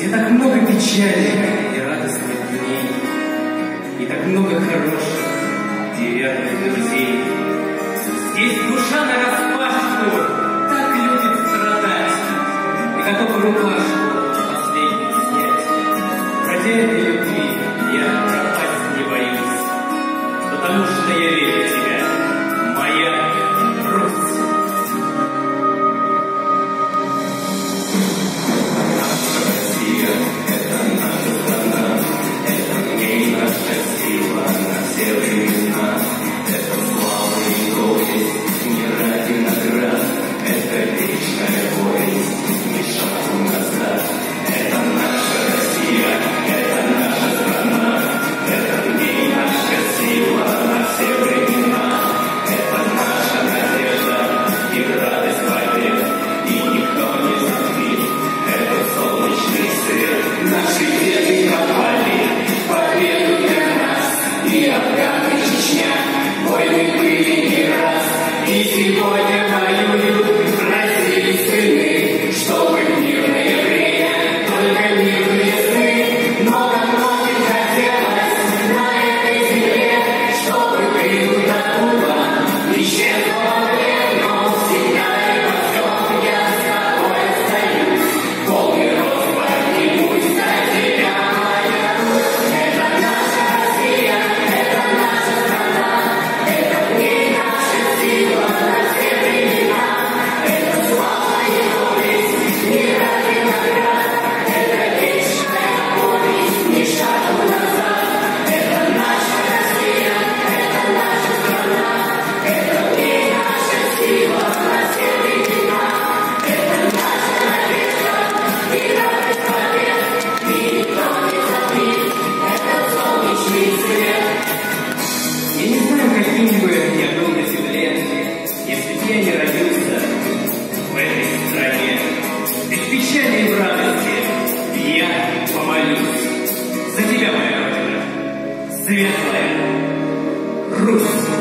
где так много печали и радостных дней, и так много хороших верных друзей. Здесь душа на распашку так любит страдать, и готова рукашку. escribir sobre él. Ruth.